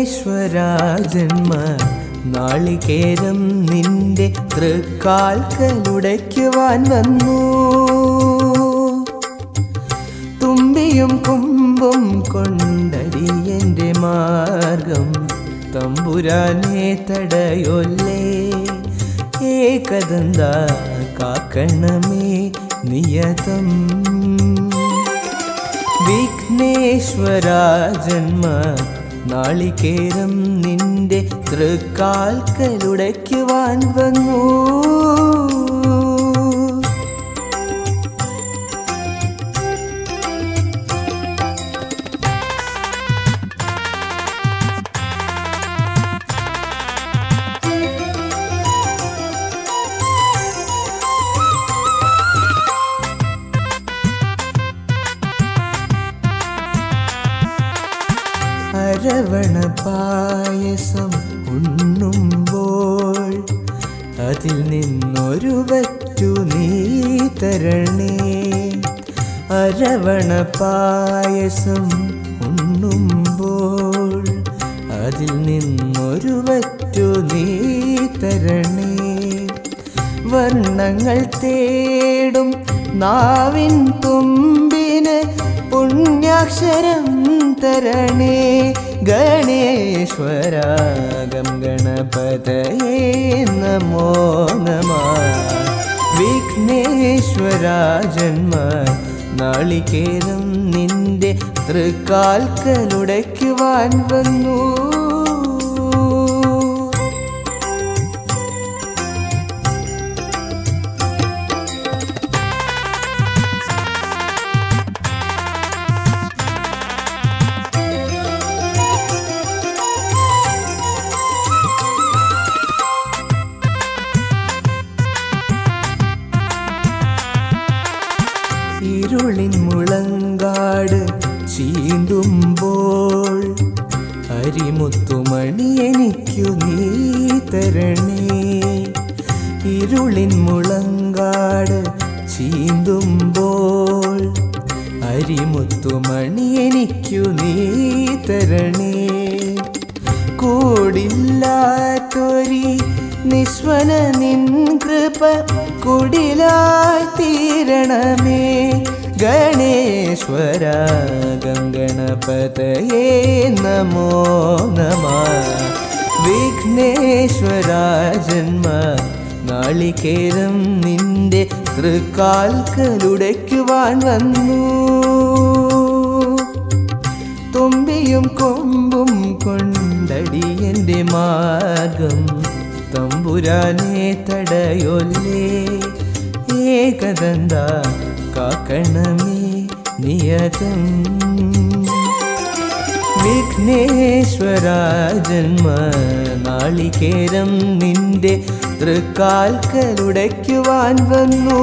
വിഘ്നേശ്വരാജന്മ നാളികേരം നിന്റെ തൃക്കാൽക്കലുടയ്ക്കുവാൻ വന്നു. തുമ്പിയും കുമ്പും കൊണ്ടടി എന്റെ മാർഗം തമ്പുരാനെ തടയൊല്ലേ? ഏകദന്ത കാക്കണമേ നിയതം. വിഘ്നേശ്വരാജന്മ നാളികേരം നിന്റെ തൃക്കാൽക്കലുടയ്ക്കുവാൻ വന്നു. അരവണ പായസം ഉണ്ണുമ്പോൾ അതിൽ നിന്നൊരു വറ്റു നീ തരണേ. അരവണ പായസം ഉണ്ണുമ്പോൾ അതിൽ നിന്നൊരു വറ്റു നീ തരണേ. വർണങ്ങൾ തേടും നാവിൻ തുമ്പിന് പുണ്യാക്ഷരം തരണേ. ഗണേശ്വരാഗം ഗണപതയേ നമോ നമ. വിഘ്നേശ്വരാ ജന്മ നാളികേരം നിന്റെ തൃക്കാൽക്കലുടയ്ക്കുവാൻ വന്നു. ഇരുളിൻ മുളങ്കാട് ചീന്തുമ്പോൾ അരിമുത്തുമണി എനിക്കു നീ തരണേ. ഇരുളിൻ മുളങ്കാട് ചീന്തുമ്പോൾ അരിമുത്തുമണി എനിക്കു നീ തരണേ. കൂടില്ലാത്തൊരി നിസ്വന നിൻ കൃപ കുടിലായി തീരണമേ. ഗണേശ്വര ഗംഗണപതയേ നമോ നമ വിഘ്നേശ്വര ജന്മ നാളികേരം നിന്റെ തൃക്കാൽക്കലുടയ്ക്കുവാൻ വന്നു। തുമ്പിയും കൊമ്പും കൊണ്ടടി എന്റെ മാർഗം തമ്പുരാനെ തടയൊല്ലേ? ഏകദന്ത കാക്കണമേ നിയതം വിഘ്നേശ്വര ജന്മ നാളികേരം നിന്റെ തൃക്കാൽക്കലുടയ്ക്കുവാൻ വന്നു